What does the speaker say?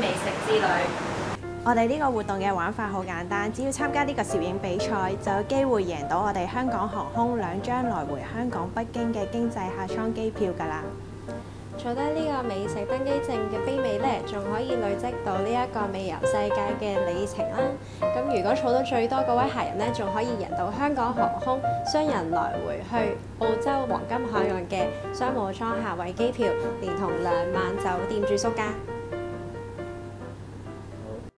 美食之旅，我哋呢个活动嘅玩法好简单，只要参加呢个摄影比赛，就有机会赢到我哋香港航空两张来回香港北京嘅经济客舱机票噶啦。取得呢个美食登机证嘅飞尾咧，仲可以累积到呢一个美游世界嘅里程啦。咁如果储到最多嗰位客人咧，仲可以赢到香港航空双人来回去澳洲黄金海岸嘅商务舱下位机票，连同两晚酒店住宿间。